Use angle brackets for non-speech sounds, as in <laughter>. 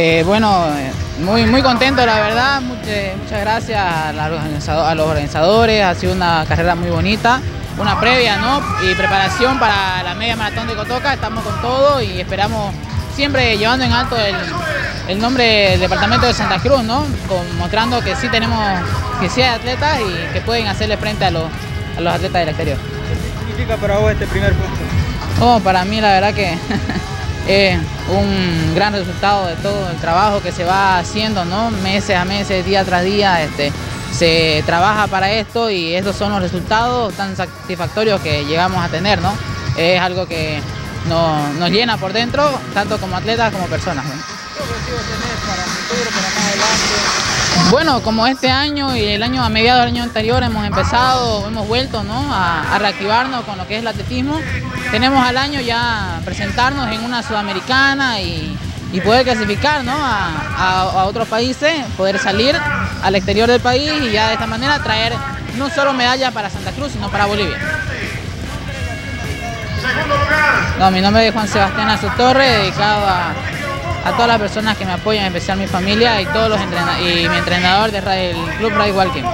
Eh, bueno, muy, muy contento la verdad, muchas, gracias a, los organizadores, ha sido una carrera muy bonita, una previa ¿no? y preparación para la media maratón de Cotoca, estamos con todo y esperamos siempre llevando en alto el, nombre del departamento de Santa Cruz, ¿no? mostrando que sí tenemos, que sí hay atletas y que pueden hacerle frente a los, a los atletas del exterior. ¿Qué significa para vos este primer punto? Oh, para mí la verdad que <laughs> es un gran resultado de todo el trabajo que se va haciendo, ¿no? Meses a meses, día tras día, este, se trabaja para esto y estos son los resultados tan satisfactorios que llegamos a tener, ¿no? Es algo que nos, llena por dentro, tanto como atletas como personas. Bueno, como este año y el año a mediados del año anterior hemos empezado, hemos vuelto a, reactivarnos con lo que es el atletismo, tenemos al año ya presentarnos en una sudamericana y, poder clasificar a, otros países, poder salir al exterior del país y ya de esta manera traer no solo medallas para Santa Cruz, sino para Bolivia. No, mi nombre es Juan Sebastián Azutorre, dedicado a a todas las personas que me apoyan, en especial mi familia y todos los y mi entrenador del Club Ray Walking.